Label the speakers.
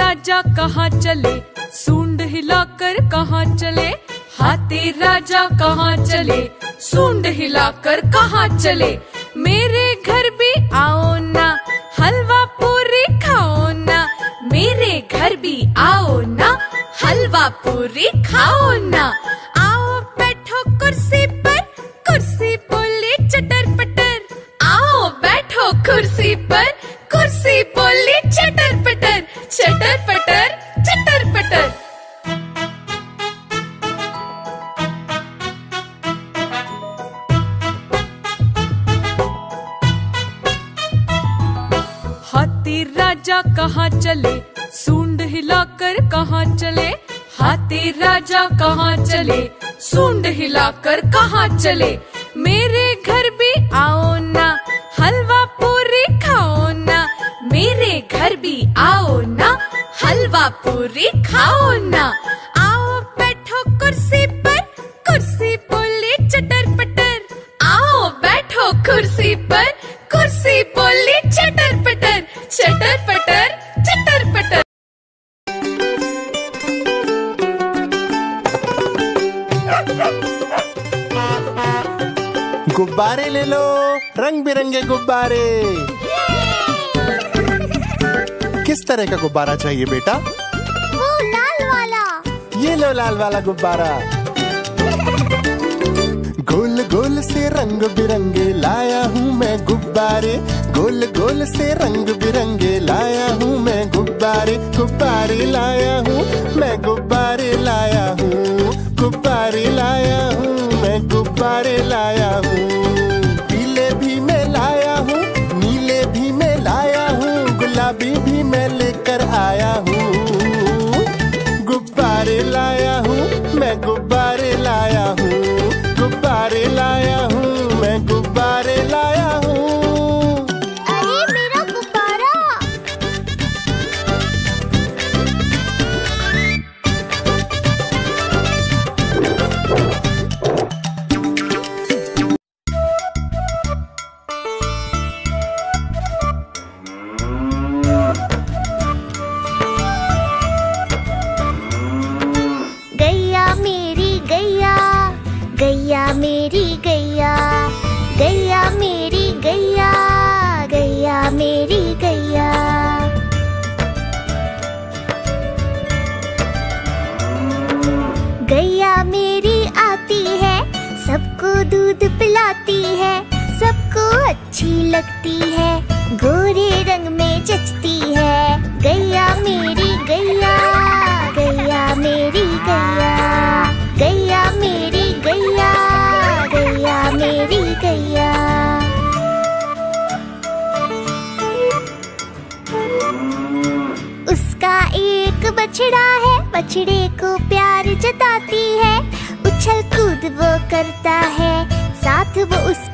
Speaker 1: राजा कहाँ चले? सूंड हिलाकर कहाँ चले? हाथी राजा कहाँ चले? सूंड हिलाकर कहाँ चले? मेरे घर भी आओ ना, हलवा पूरी खाओ ना। मेरे घर भी आओ ना, हलवा पूरी खाओ ना। आओ बैठो कुर्सी पर, कुर्सी बोली चटर पटर। आओ बैठो कुर्सी पर, कुर्सी बोली चटर पटर चटर पटर हाथी राजा कहाँ चले? सूंड हिलाकर कहाँ चले? हाथी राजा कहाँ चले? सूंड हिलाकर कहाँ चले? मेरे घर भी आओ
Speaker 2: गुब्बारे ले लो रंग बिरंगे गुब्बारे। किस तरह का गुब्बारा चाहिए बेटा?
Speaker 3: वो लाल वाला।
Speaker 2: ये लो लाल वाला गुब्बारा। गोल गोल से रंग बिरंगे लाया हूँ मैं गुब्बारे। गोल गोल से रंग बिरंगे लाया हूँ मैं गुब्बारे। गुब्बारे लाया हूँ मैं गुब्बारे लाया हूँ। गुब्बारे लाया हूँ, मैं गुब्बारे लाया हूँ। पीले भी मैं लाया हूँ, नीले भी मैं लाया हूँ, गुलाबी भी मैं लेकर आया हूँ। गुब्बारे लाया हूँ, मैं गुब्बारे लाया हूँ, गुब्बारे लाया
Speaker 3: गैया मेरी गैया बछड़ा है, बछड़े को प्यार जताती है। उछल कूद वो करता है, साथ वो उसके